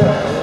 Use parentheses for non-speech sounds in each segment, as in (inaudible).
Yeah.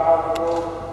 Salvador.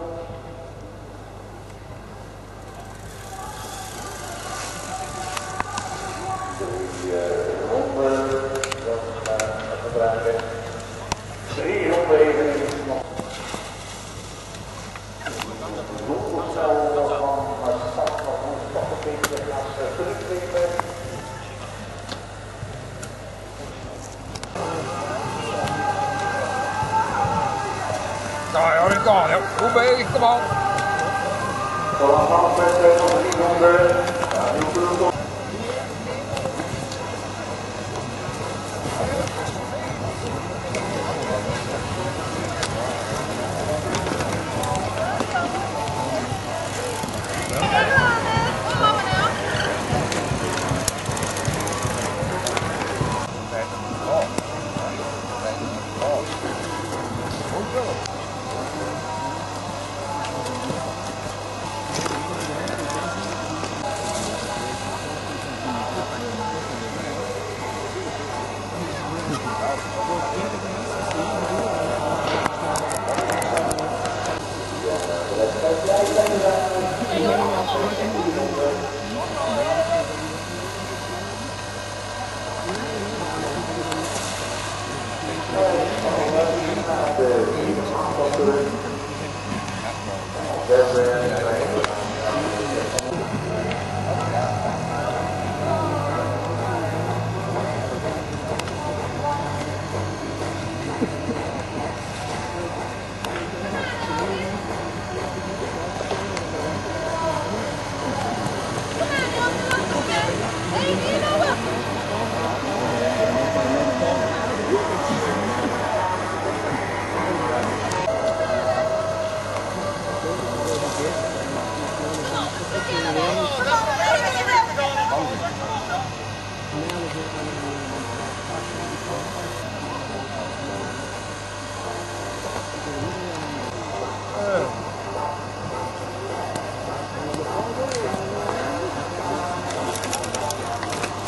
वो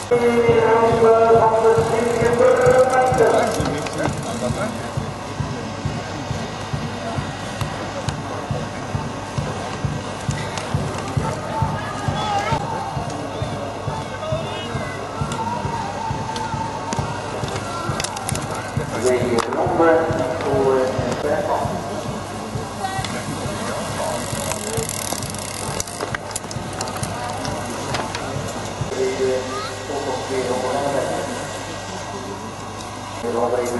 Thank you. 嗯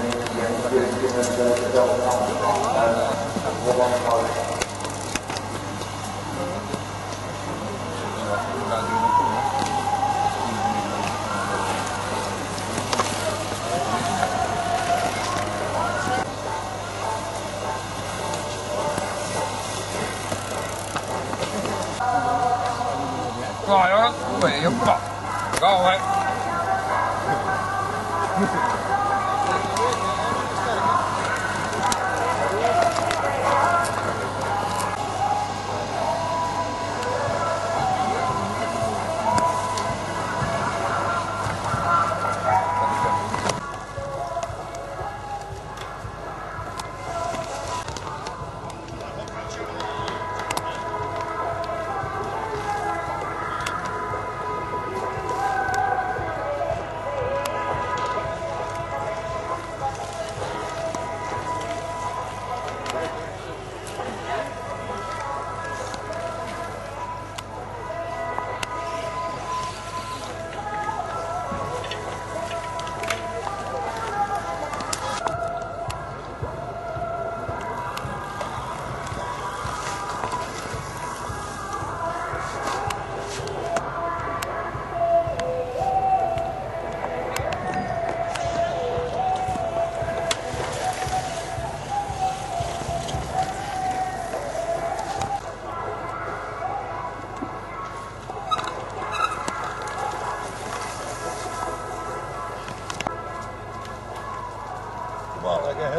好的好的好的好的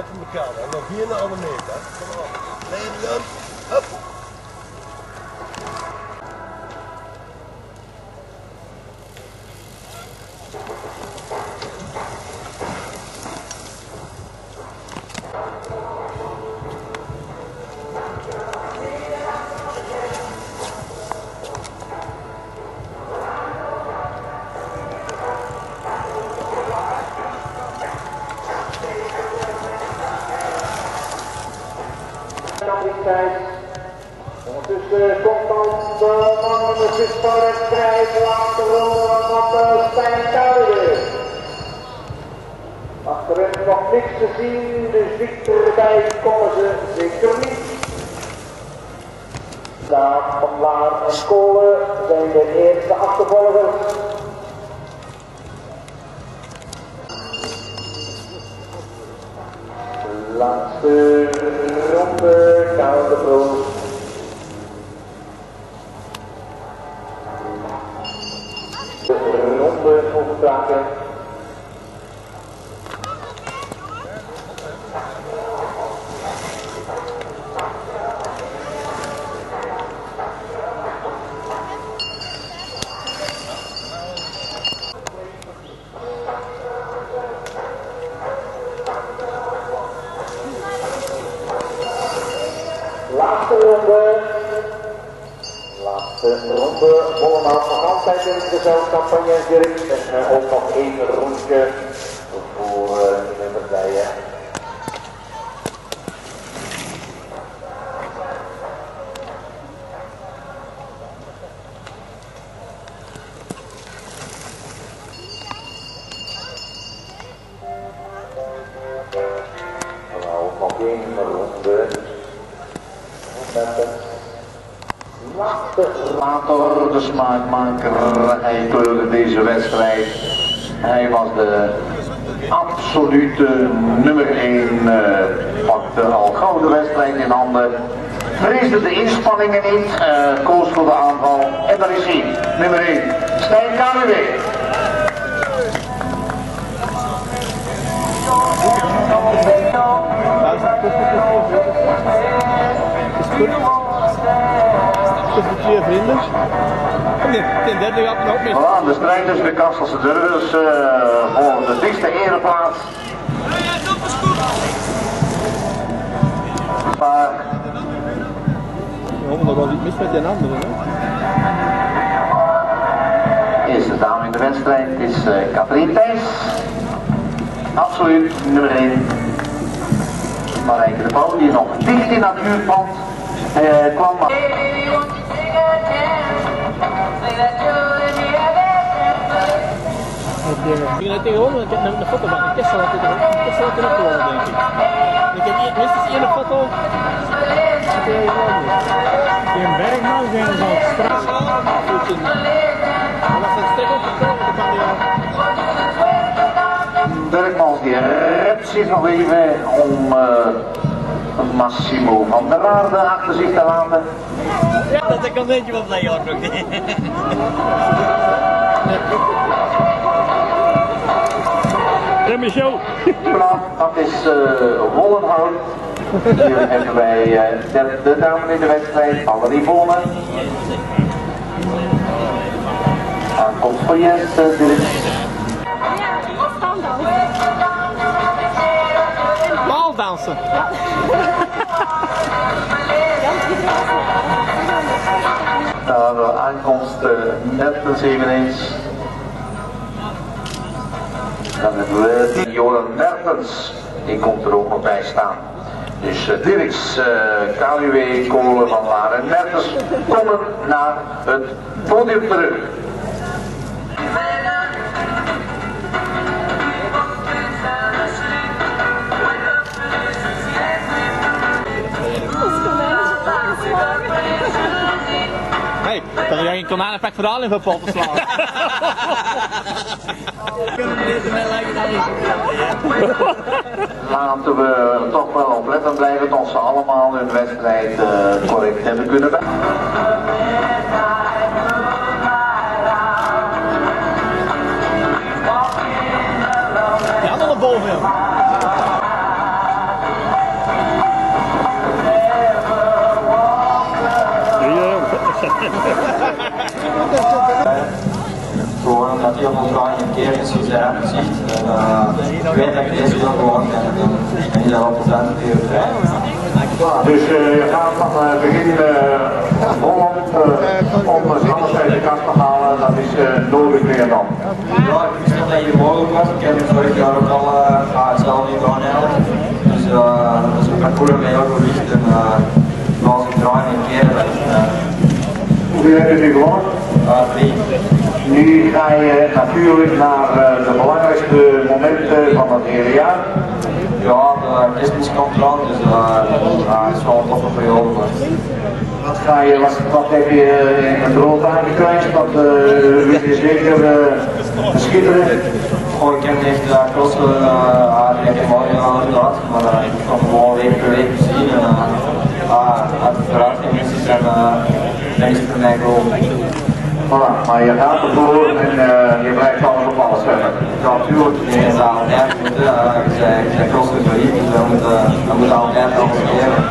het in elkaar. En nog hier naar meter. Kom op. Nederland. Hup. Tijd. Ondertussen komt dan de man van de visparkstrijd laatste ronde van Stijn Kouwer. Achterin nog niks te zien, dus dichterbij komen ze zeker niet. Daar van Laar en Kolen zijn de eerste achtervolgers. Laatste the throne. Dezelfde campagne gericht. En eh, ook nog één rondje deze wedstrijd. Hij was de absolute nummer 1, uh, pakte al gauw de wedstrijd in handen. Vreesde de inspanningen niet, uh, koos voor de aanval. En daar is hij, nummer 1, Stijn Kaluwe. Tussen de twee vrienden. Ten derde gaat nog mis. Voilà, de strijd tussen de Kastelse Durvers uh, voor de dichtste ereplaats. Maar Ja, maar nog wel iets mis met die anderen. Hè? eerste dame in de wedstrijd is uh, Katrien Thijs. Absoluut nummer 1. Marijke de Pauw die nog dicht in dat huurpand uh, kwam. Maar... Ik ben tegenwoordig, ik heb een foto van een Kessel had er Kessel had er ook gewonnen, denk ik. Ik heb hier minstens één foto. In Bergman zijn ze straks. Maar was het stek opgekomen, hij al. Bergmans die redt zich nog even om uh, Massimo van der Waarde achter zich te laten. Ja, dat ik een beetje (laughs) wat blij hoor. Remy Show. Dat is uh, Wollenhout. Hier hebben wij uh, de, de dame in de wedstrijd, Valerie Volle. Aankomst voor Jens, uh, Aankomst uh, net eveneens. Dan hebben we Joran Mertens, die komt er ook nog bij staan. Dus uh, Dirks, uh, KUW, Kolen van Laar en Mertens komen naar het podium terug. Hey, kan jij geen konijnenpak voor de al in van pot te slaan? Laten we toch wel opletten blijven tot ze allemaal hun wedstrijd uh, correct hebben kunnen Gewoon omdat heel veel vragen een keer is gezegd, ziet. En, uh, ik weet dat ik deze wil gewoon en dan ben op de weer vrij. Dus uh, je gaat van uh, begin uh, Holland om alles uit de kast te halen, dat is nodig meer dan. Ja, ik wist dat dat hier mogelijk was. Ik heb het vorig jaar ook al zelf niet gaan. Dus dat is ook een goede mee ook gewicht. En, uh, Hoeveel heb je nu gewonnen? Drie. Nu ga je natuurlijk naar eh, de belangrijkste momenten van het hele jaar. Ja, de kerstmis komt eraan, dus ja, het is wel een toffe periode. Wat, ga je, wat, wat heb je eh, in het rood aangekregen? Wat uh, wil je zeker beschitteren? Goh, ik heb echt uh, kosten, uh, heb ik mooi aan gedaan, maar ik kan gewoon week per week zien en uh, ah, als het vooruitgang dan dan mij gewoon. Voilà, maar je gaat ervoor en uh, je blijft alles op alles hebben. Ja, natuurlijk, dat is altijd moeten, uh, je zei kosten verliefd, dus we moeten, we moeten alles geven.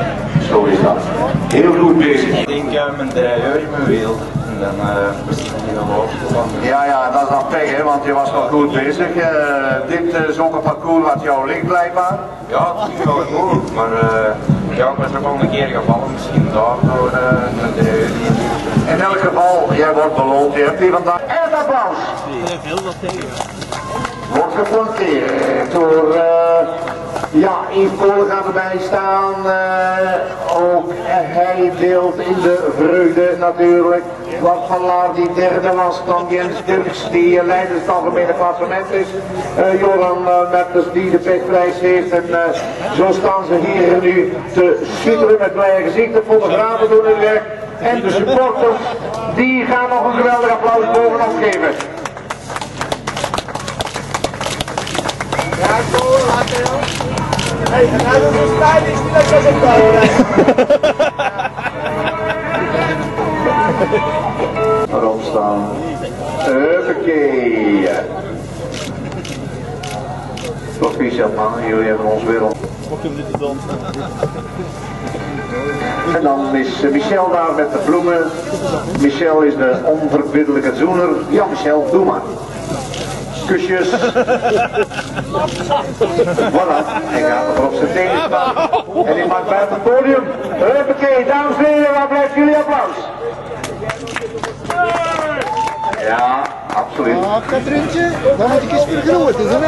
Zo is dat. Heel goed bezig. Ik denk uh, mijn drie uur in mijn wiel. En dan moest ik niet op. Ja, ja, dat is nog pech, hè, want je was nog goed bezig. Uh, dit is ook een parcours wat jou ligt blijkbaar. Ja, het ging wel goed, maar uh, ja, ik was er wel een keer gevallen, misschien daardoor uh, een drie uur. In elk geval, jij wordt beloond. Je hebt hier vandaag en het applaus. Wordt geflankeerd door, uh, ja, Yves Kolen gaat erbij staan. Uh, ook hij deelt in de vreugde natuurlijk. Wat van Laar die derde was dan Jens Dirks die uh, leider het algemene klassement is. Uh, Joran uh, die de petprijs heeft. En zo staan ze hier nu te schitteren met blije gezichten. Fotografen doen hun werk. En de supporters die gaan nog een geweldig applaus bovenop geven. Staan. Huppakee. Proficiat man, jullie hebben ons weer op. En dan is eh, Michel daar met de bloemen. Michel is de onverbiddelijke zoener. Ja Michel, doe maar. Kusjes. voilà, hij gaat er op zijn tenen staan. En hij maakt buiten het podium. Huppakee, dames en heren, waar blijft jullie applaus? Ja, absoluut. Katrintje, dan moet ik eens vergroten, hè?